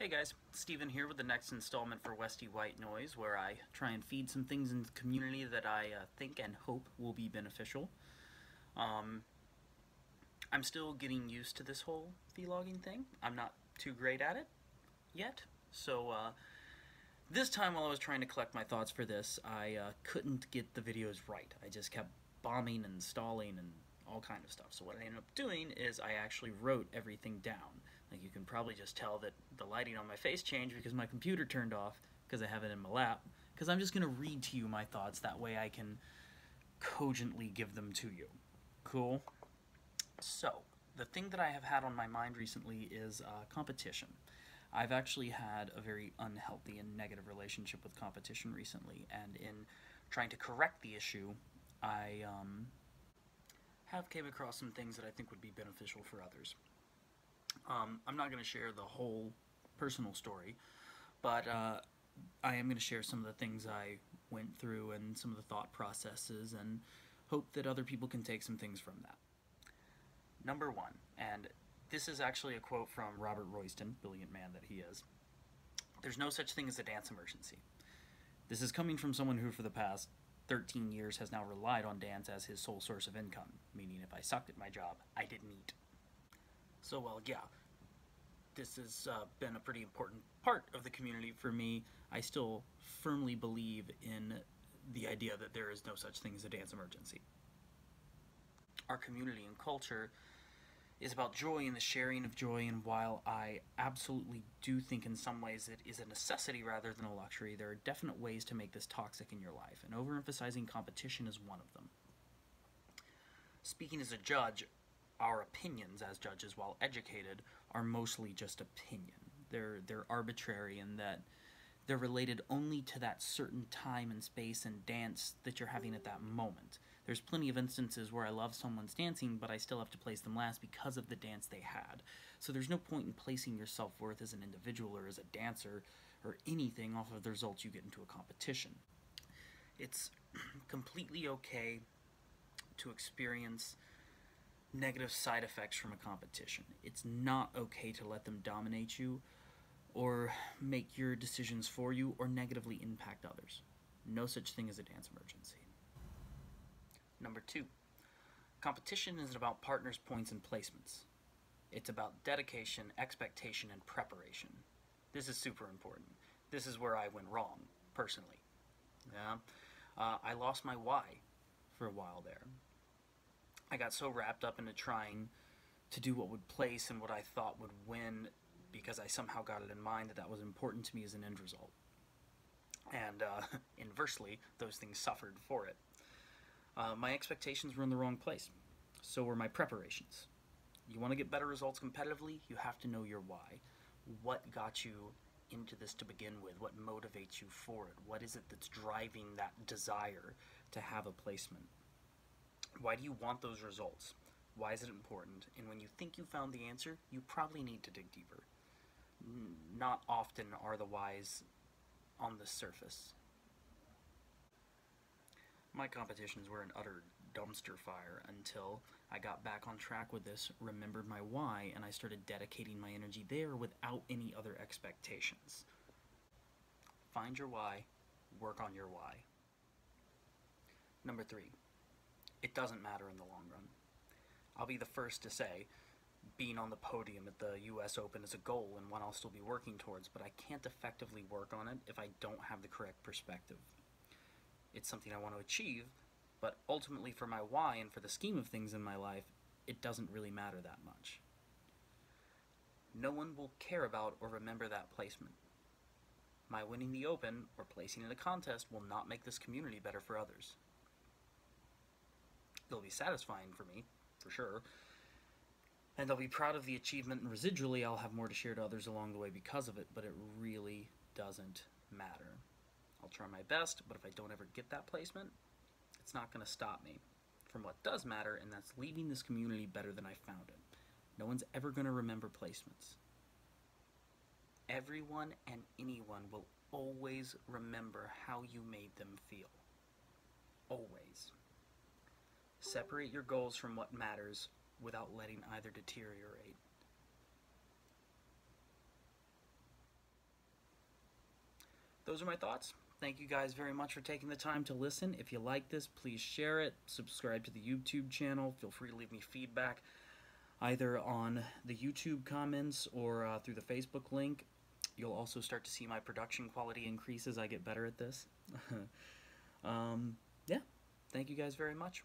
Hey guys, Stephen here with the next installment for Westie White Noise, where I try and feed some things in the community that I uh, think and hope will be beneficial. Um, I'm still getting used to this whole vlogging thing. I'm not too great at it yet, so uh, this time while I was trying to collect my thoughts for this, I uh, couldn't get the videos right. I just kept bombing and stalling and all kind of stuff. So what I ended up doing is I actually wrote everything down. Like you can probably just tell that the lighting on my face changed because my computer turned off because I have it in my lap. Because I'm just going to read to you my thoughts. That way I can cogently give them to you. Cool? So, the thing that I have had on my mind recently is uh, competition. I've actually had a very unhealthy and negative relationship with competition recently, and in trying to correct the issue, I um, have came across some things that I think would be beneficial for others. Um, I'm not going to share the whole personal story, but uh, I am going to share some of the things I went through and some of the thought processes and hope that other people can take some things from that. Number one, and this is actually a quote from Robert Royston, brilliant man that he is. There's no such thing as a dance emergency. This is coming from someone who, for the past 13 years, has now relied on dance as his sole source of income, meaning if I sucked at my job, I didn't eat. So, well, yeah, this has uh, been a pretty important part of the community for me. I still firmly believe in the idea that there is no such thing as a dance emergency. Our community and culture is about joy and the sharing of joy, and while I absolutely do think in some ways it is a necessity rather than a luxury, there are definite ways to make this toxic in your life, and overemphasizing competition is one of them. Speaking as a judge, our opinions as judges, while educated, are mostly just opinion. They're they're arbitrary in that they're related only to that certain time and space and dance that you're having at that moment. There's plenty of instances where I love someone's dancing, but I still have to place them last because of the dance they had. So there's no point in placing your self worth as an individual or as a dancer or anything off of the results you get into a competition. It's completely okay to experience negative side effects from a competition. It's not okay to let them dominate you or make your decisions for you or negatively impact others. No such thing as a dance emergency. Number two, competition isn't about partners, points, and placements. It's about dedication, expectation, and preparation. This is super important. This is where I went wrong, personally. Yeah, uh, I lost my why for a while there. I got so wrapped up into trying to do what would place and what I thought would win because I somehow got it in mind that that was important to me as an end result. And uh, inversely, those things suffered for it. Uh, my expectations were in the wrong place. So were my preparations. You want to get better results competitively, you have to know your why. What got you into this to begin with? What motivates you for it? What is it that's driving that desire to have a placement? Why do you want those results? Why is it important? And when you think you found the answer, you probably need to dig deeper. Not often are the whys on the surface. My competitions were an utter dumpster fire until I got back on track with this, remembered my why, and I started dedicating my energy there without any other expectations. Find your why, work on your why. Number three, it doesn't matter in the long run. I'll be the first to say, being on the podium at the US Open is a goal and one I'll still be working towards, but I can't effectively work on it if I don't have the correct perspective. It's something I want to achieve, but ultimately for my why and for the scheme of things in my life, it doesn't really matter that much. No one will care about or remember that placement. My winning the Open or placing in a contest will not make this community better for others. They'll be satisfying for me, for sure, and they'll be proud of the achievement, and residually, I'll have more to share to others along the way because of it, but it really doesn't matter. I'll try my best, but if I don't ever get that placement, it's not going to stop me from what does matter, and that's leaving this community better than I found it. No one's ever going to remember placements. Everyone and anyone will always remember how you made them feel. Always. Separate your goals from what matters without letting either deteriorate. those are my thoughts. Thank you guys very much for taking the time to listen. If you like this, please share it, subscribe to the YouTube channel. Feel free to leave me feedback either on the YouTube comments or uh, through the Facebook link. You'll also start to see my production quality increase as I get better at this. um, yeah, thank you guys very much.